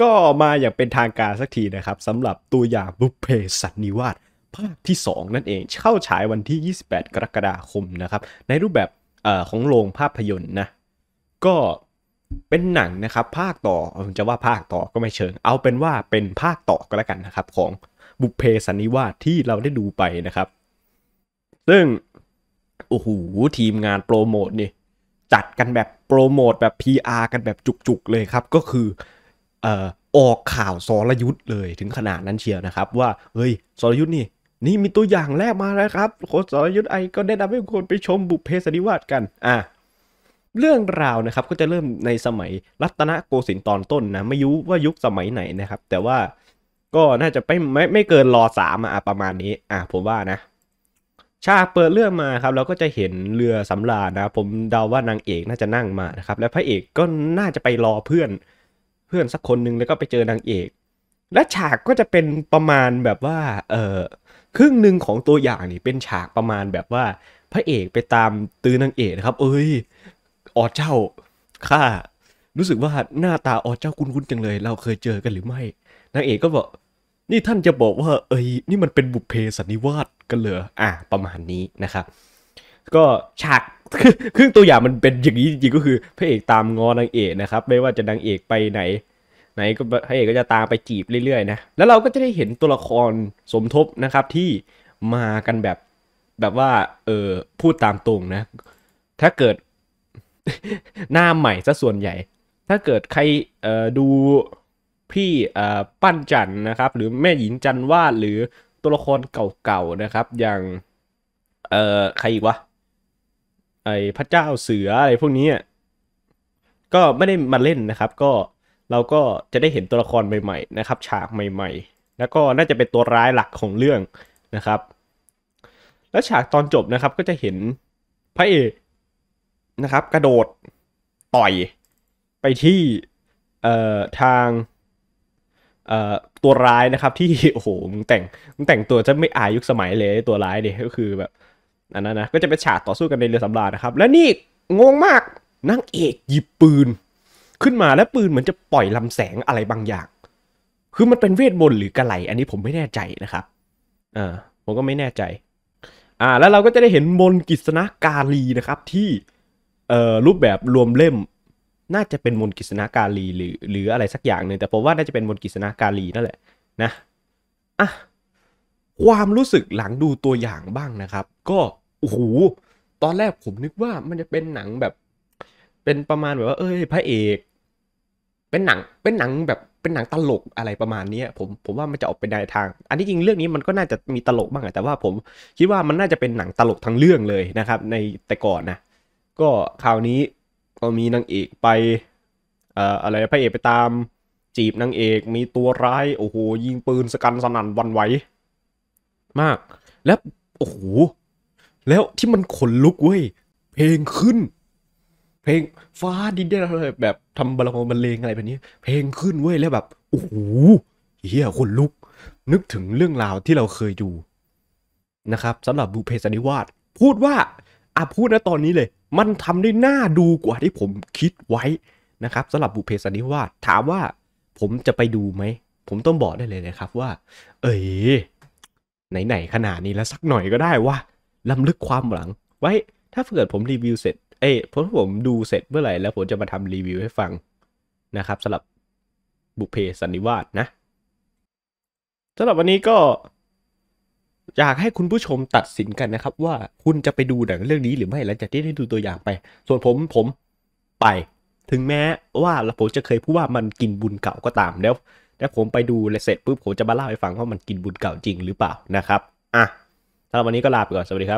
ก็มาอย่างเป็นทางการสักทีนะครับสำหรับตัวอย่างบุพเพสันนิวาสภาคที่ 2 นั่นเองเข้าฉายวันที่ 28 กรกฎาคมนะครับ ในรูปแบบอของโรงภาพยนตร์นะ ก็เป็นหนังนะครับ ภาคต่อผมจะว่าภาคต่อก็ไม่เชิง เอาเป็นว่าเป็นภาคต่อก็แล้วกันนะครับ ของบุพเพสันนิวาสที่เราได้ดูไปนะครับ ซึ่งโอ้โหทีมงานโปรโมทนี่จัดกันแบบโปรโมทแบบ PR กันแบบจุกๆเลยครับ ก็คือ ออกข่าวสรยุทธ์เลยถึงขนาดนั้นเชียวนะครับ ว่าเฮ้ยสรยุทธ์นี่นี่มีตัวอย่างแรกมาแล้วครับโค้ชสรยุทธ์ไอก็แนะนำให้คนไปชมบุพเพสันนิวาสกันอะเรื่องราวนะครับก็จะเริ่มในสมัยรัตนโกสินทร์ตอนต้นนะ ไม่รู้ว่ายุคสมัยไหนนะครับ แต่ว่าก็น่าจะไม่ไม่ไม่เกินรอสามอะประมาณนี้ อะผมว่านะฉาเปิดเรื่องมาครับเราก็จะเห็นเรือสำราญนะ ผมเดาว่านางเอกน่าจะนั่งมานะครับ และพระเอกก็น่าจะไปรอเพื่อน เพื่อนสักคนหนึ่งแล้วก็ไปเจอนางเอก และฉากก็จะเป็นประมาณแบบว่าเออครึ่งหนึ่งของตัวอย่างนี่เป็นฉากประมาณแบบว่า พระเอกไปตามตื้อนางเอกนะครับ เอ้ยออเจ้าข้ารู้สึกว่าหน้าตาออเจ้าคุ้นๆจังเลย เราเคยเจอกันหรือไม่นางเอกก็บอกนี่ท่านจะบอกว่า เอ้ยนี่มันเป็นบุพเพสันนิวาสกันเหรออะประมาณนี้นะครับ ก็ฉากครึ่งตัวอย่างมันเป็นอย่างนี้จริงๆก็คือพระเอกตามงอนางเอกนะครับ ไม่ว่าจะนางเอกไปไหน ไหนก็พระเอกก็จะตามไปจีบเรื่อยๆนะแล้วเราก็จะได้เห็นตัวละครสมทบนะครับที่มากันแบบแบบว่าเออพูดตามตรงนะ ถ้าเกิดหน้าใหม่ซะส่วนใหญ่ ถ้าเกิดใครเอ่อดูพี่เอ่อปั้นจันนะครับ หรือแม่หญิงจันวาดหรือตัวละครเก่าๆนะครับ อย่างเอ่อใครอีกวะ ไอพระเจ้าเสืออะไรพวกนี้ก็ไม่ได้มาเล่นนะครับ ก็เราก็จะได้เห็นตัวละครใหม่ๆนะครับ ฉากใหม่ๆ แล้วก็น่าจะเป็นตัวร้ายหลักของเรื่องนะครับ แล้วฉากตอนจบนะครับก็จะเห็นพระเอกนะครับ กระโดดต่อยไปที่เอ่อทางเอ่อตัวร้ายนะครับที่โอ้โหมึงแต่งมึงแต่งตัวจะไม่อายยุคสมัยเลยตัวร้ายเนี่ยก็คือแบบ อันนั้นนะก็จะเป็นฉากต่อสู้กันในเรือสำราญนะครับ และนี่งงมากนางเอกหยิบปืน ขึ้นมาและปืนเหมือนจะปล่อยลำแสงอะไรบางอย่าง คือมันเป็นเวทมนต์หรือกระไหลอันนี้ผมไม่แน่ใจนะครับอ่าผมก็ไม่แน่ใจอ่าแล้วเราก็จะได้เห็นมนต์กิษณกาลีนะครับที่เอ่อรูปแบบรวมเล่ม น่าจะเป็นมนต์กิษณกาลีหรือ หรืออะไรสักอย่างหนึ่งแต่ผมว่าน่าจะเป็นมนต์กิษณกาลีนั่นแหละนะอะความรู้สึกหลังดูตัวอย่างบ้างนะครับ ก็ โอ้โหตอนแรกผมนึกว่ามันจะเป็นหนังแบบ เป็นประมาณแบบว่า เอ้ยพระเอก เป็นหนังเป็นหนังแบบเป็นหนังตลกอะไรประมาณนี้ผมผมว่ามันจะออกไปในทาง อันที่จริงเรื่องนี้มันก็น่าจะมีตลกบ้างแต่ว่าผมคิดว่ามันน่าจะเป็นหนังตลกทั้งเรื่องเลยนะครับ ในแต่ก่อนนะก็คราวนี้ก็มีนางเอกไปเอ่ออะไรพระเอกไปตามจีบนางเอกมีตัวร้ายโอ้โหยิงปืนสกันสนั่นวันไหวมาก แล้วโอ้โห แล้วที่มันขนลุกเว้ย เพลงขึ้น เพลงฟ้าดินได้อะไรแบบทำบอลบรรเลงอะไรแบบนี้ เพลงขึ้นเว้ยแล้วแบบโอ้โหเฮียขนลุก นึกถึงเรื่องราวที่เราเคยดูนะครับสำหรับบุเพสันิวาสพูดว่าอะพูดนะตอนนี้เลย มันทำได้น่าดูกว่าที่ผมคิดไว้นะครับสำหรับบุเพสันนิวาสถามว่าผมจะไปดูไหม ผมต้องบอกได้เลยนะครับว่า เอ๋ไหนๆขนาดนี้แล้วสักหน่อยก็ได้ว่า ล้ำลึกความหลัง ไว้ ถ้าเกิดผมรีวิวเสร็จ เอ้ยเพราะผมดูเสร็จเมื่อไหร่แล้วผมจะมาทำรีวิวให้ฟังนะครับสำหรับบุพเพสันนิวาสนะสำหรับวันนี้ก็ อยากให้คุณผู้ชมตัดสินกันนะครับ ว่าคุณจะไปดูหนังเรื่องนี้หรือไม่หลังจากที่ได้ดูตัวอย่างไป ส่วนผมผมไป ถึงแม้ว่าผมจะเคยพูดว่ามันกินบุญเก่าก็ตามแล้วแล้วผมไปดูเลเสร็จปุ๊บผมจะมาเล่าให้ฟังว่ามันกินบุญเก่าจริงหรือเปล่านะครับอะสำหรับวันนี้ก็ลาไปก่อนสวัสดีครับ